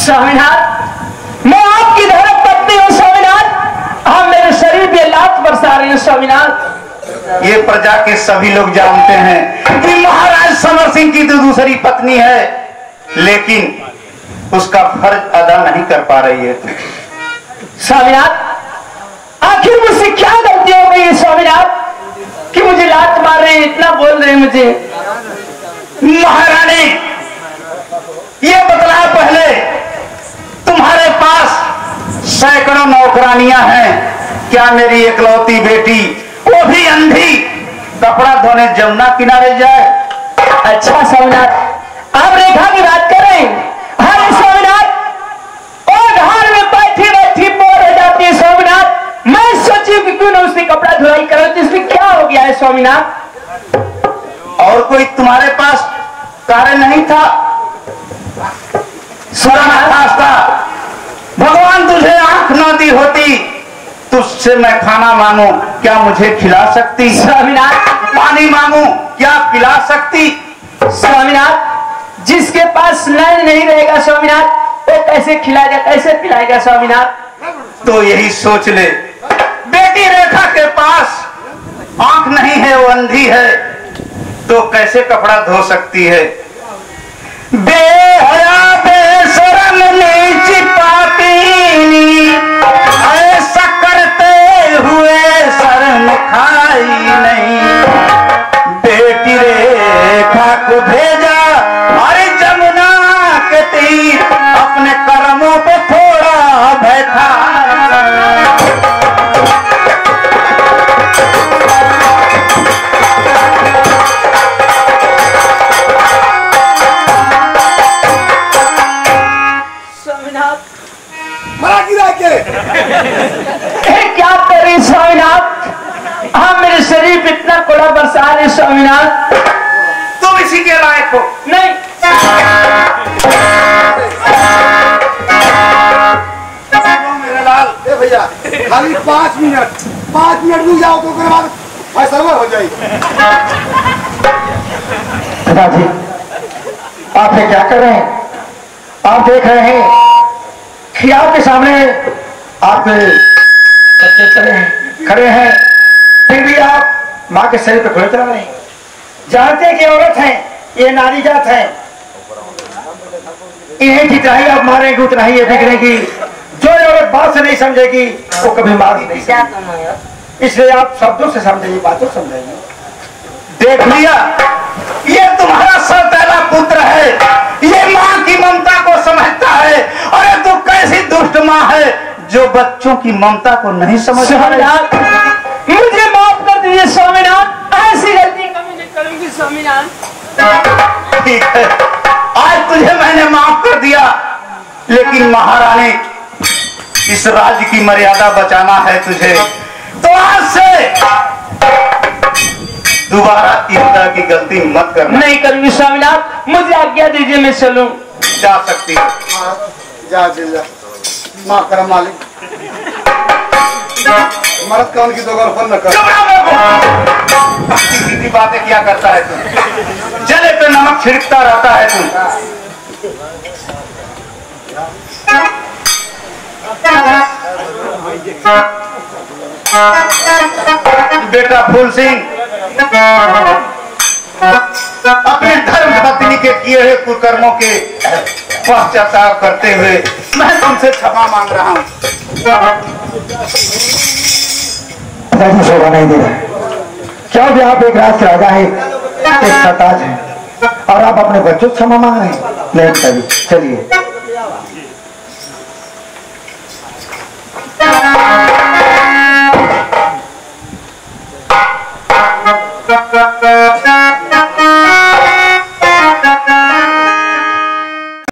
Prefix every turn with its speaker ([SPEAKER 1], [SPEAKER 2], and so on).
[SPEAKER 1] स्वामीनाथ मैं आपकी धर्म पत्नी हूँ स्वामीनाथ आप मेरे शरीर पे लात बरसा रहे हैं स्वामीनाथ
[SPEAKER 2] ये प्रजा के सभी लोग जानते हैं कि महाराज समर सिंह की तो दूसरी पत्नी है लेकिन उसका फ़र्ज़ अदा नहीं कर पा रही है।
[SPEAKER 1] स्वामीनाथ आखिर मुझसे क्या गलती हो गई है स्वामीनाथ कि मुझे लात मार रहे हैं इतना बोल रहे हैं मुझे।
[SPEAKER 2] महारानी ये बतला पहले तुम्हारे पास सैकड़ों नौकरानियाँ हैं। क्या मेरी एकलौती बेटी वो भी अंधी? कपड़ा धोने जमुना किनारे जाए।
[SPEAKER 1] अच्छा स्वामीनाथ। आप रेखा की बात कर रहे हैं? स्वामीनाथ। और घर में बैठी बैठी बोर हो जाती है स्वामीनाथ। मैं सोची कि क्यों ना उसने कपड़ा धुलाई करो तो इसमें क्या हो गया है स्वामीनाथ?
[SPEAKER 2] और कोई तुम्हारे पास कार्य नहीं था। था। भगवान तुझे आँख न दी होती तुझसे मैं खाना मांगू क्या मुझे खिला सकती?
[SPEAKER 1] स्वामीनाथ।
[SPEAKER 2] पानी मांगू क्या पिला सकती?
[SPEAKER 1] स्वामीनाथ जिसके पास नैन नहीं रहेगा स्वामीनाथ वो कैसे खिलाएगा कैसे पिलाएगा स्वामीनाथ?
[SPEAKER 2] तो यही सोच ले। बेटी रेखा के पास आँख नहीं है वो अंधी है। तो कैसे कपड़ा धो सकती है? बेहया
[SPEAKER 1] स्वामीनाथ
[SPEAKER 2] तुम इसी के लायक हो
[SPEAKER 1] नहीं
[SPEAKER 2] मेरे लाल
[SPEAKER 3] ए भैया खाली पाँच मिनट पाँच मिनट रुक जाओ तो उसके बाद फैसला हो जाएगी
[SPEAKER 4] पिताजी आप ये क्या कर रहे हैं? आप देख रहे हैं कि आपके सामने आपके बच्चे खड़े हैं फिर भी आप माँ के शरीर पर घोड़े चला रहे हैं जानते कि औरत है ये नारी जात है। इन्हें जितना ही आप मारेंगे उतना ही ये कि जो औरत बात से नहीं समझेगी वो कभी मार नहीं इसलिए आप शब्दों से समझेंगे बातों समझेंगे।
[SPEAKER 2] देख लिया ये तुम्हारा सौतेला पुत्र है। ये माँ की ममता को समझता है। अरे तू कैसी दुष्ट माँ है जो बच्चों की ममता को नहीं समझ
[SPEAKER 1] स्वामीनाथ? ऐसी गलती कभी नहीं करूँगी स्वामीनाथ।
[SPEAKER 2] ठीक है। आज तुझे मैंने माफ़ कर दिया लेकिन महारानी इस राज्य की मर्यादा बचाना है तुझे। तो आज से दोबारा इस तरह की गलती मत करना।
[SPEAKER 1] नहीं करूँगी स्वामीनाथ। मुझे आज्ञा दीजिए मैं चलूँ।
[SPEAKER 2] जा सकती है।
[SPEAKER 3] जा जा जा। माफ़ कर मालिक। मरद का उनकी दो गलफन न कर।
[SPEAKER 2] सीधी बातें क्या करता है तू। जले पे नमक छिड़कता रहता है तू। बेटा फूल सिंह, अपने धर्म पत्नी के किए हुए कुकर्मों के पश्चाताप करते हुए मैं तुमसे क्षमा मांग रहा हूँ।
[SPEAKER 4] पिताजी शोभा नहीं दे रहा क्योंकि आप एक के राजा है, एक सताज है, और आप अपने बच्चों से क्षमा मांग रहे हैं। नहीं, चलिए।